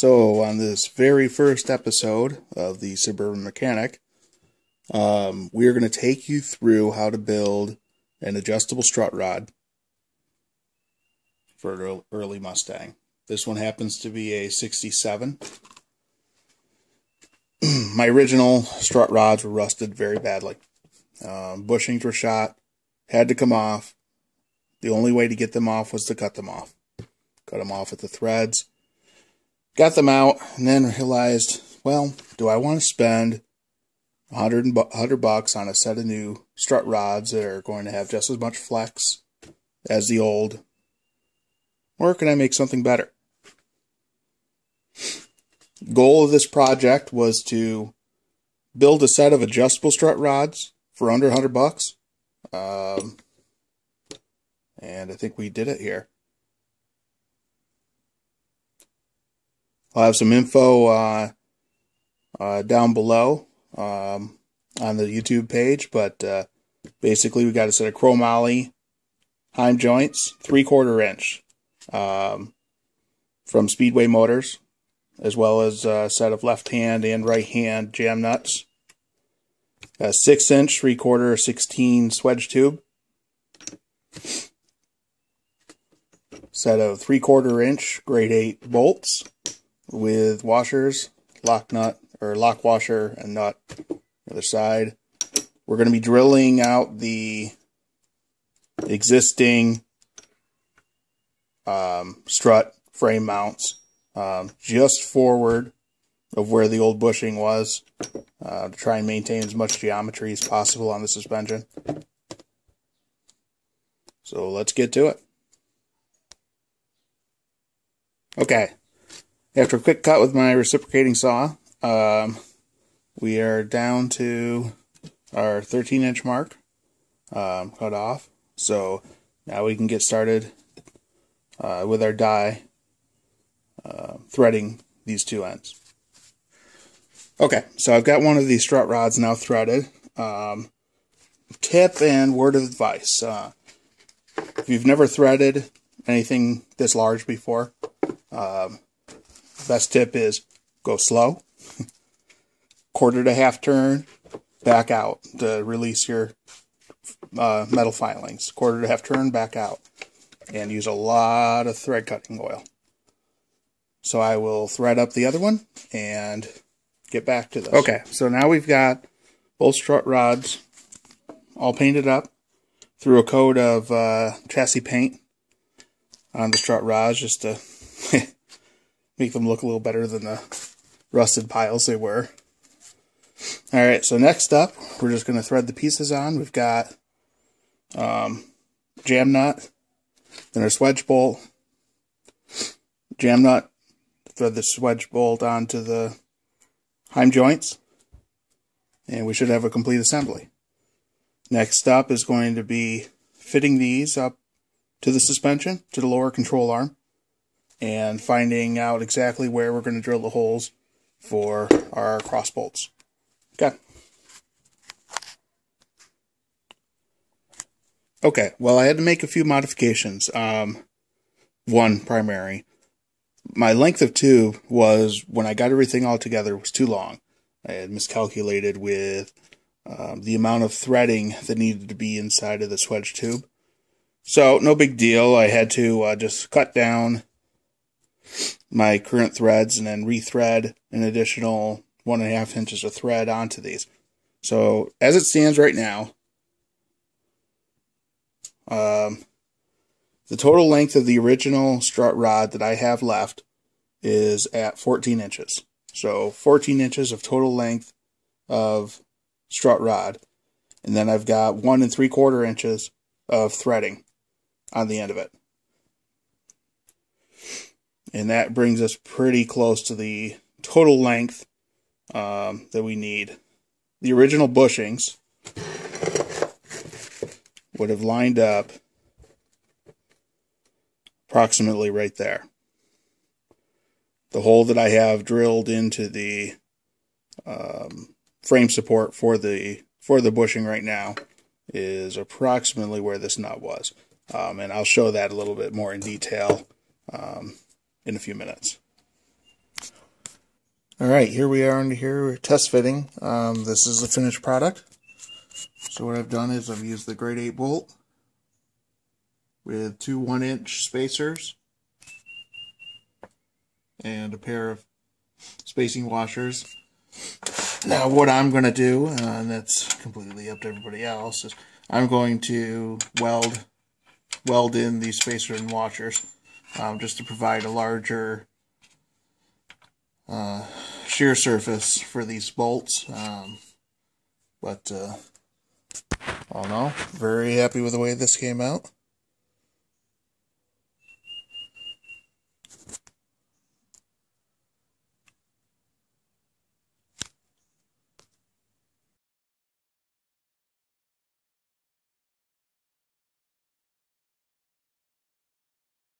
So, on this very first episode of the Suburban Mechanic, um, we are going to take you through how to build an adjustable strut rod for an early Mustang. This one happens to be a 67. My original strut rods were rusted very badly. Um, bushings were shot, had to come off. The only way to get them off was to cut them off. Cut them off at the threads. Got them out, and then realized, well, do I want to spend 100, 100 bucks on a set of new strut rods that are going to have just as much flex as the old? Or can I make something better? Goal of this project was to build a set of adjustable strut rods for under 100 bucks. Um, and I think we did it here. I'll have some info uh, uh, down below um, on the YouTube page, but uh, basically we got a set of chromoly Heim joints, three quarter inch um, from Speedway Motors, as well as a set of left hand and right hand jam nuts. A six inch, three quarter, 16 swedge tube. Set of three quarter inch grade eight bolts with washers, lock nut or lock washer and nut the other side. We're going to be drilling out the existing um, strut frame mounts um, just forward of where the old bushing was uh, to try and maintain as much geometry as possible on the suspension. So let's get to it. Okay, after a quick cut with my reciprocating saw, um, we are down to our 13 inch mark um, cut off. So now we can get started uh, with our die uh, threading these two ends. Okay, so I've got one of these strut rods now threaded. Um, tip and word of advice. Uh, if you've never threaded anything this large before, um, best tip is go slow, quarter to half turn, back out to release your uh, metal filings. Quarter to half turn, back out. And use a lot of thread cutting oil. So I will thread up the other one and get back to this. Okay, so now we've got both strut rods all painted up through a coat of uh, chassis paint on the strut rods just to make them look a little better than the rusted piles they were. Alright, so next up, we're just going to thread the pieces on. We've got um, jam nut, then our swedge bolt, jam nut, thread the swedge bolt onto the Heim joints, and we should have a complete assembly. Next up is going to be fitting these up to the suspension, to the lower control arm, and finding out exactly where we're going to drill the holes for our cross bolts. Okay. Okay, well, I had to make a few modifications. Um, one primary. My length of tube was, when I got everything all together, was too long. I had miscalculated with um, the amount of threading that needed to be inside of the swedge tube. So, no big deal. I had to uh, just cut down my current threads and then rethread an additional one and a half inches of thread onto these. So as it stands right now, um, the total length of the original strut rod that I have left is at 14 inches. So 14 inches of total length of strut rod. And then I've got one and three quarter inches of threading on the end of it. And that brings us pretty close to the total length um, that we need. The original bushings would have lined up approximately right there. The hole that I have drilled into the um, frame support for the for the bushing right now is approximately where this nut was. Um, and I'll show that a little bit more in detail um, in a few minutes. All right, here we are under here, test fitting. Um, this is the finished product. So what I've done is I've used the grade 8 bolt with two 1 inch spacers and a pair of spacing washers. Now what I'm going to do, uh, and that's completely up to everybody else, is I'm going to weld weld in these spacers and washers um, just to provide a larger uh, shear surface for these bolts. Um, but uh, all in all, very happy with the way this came out.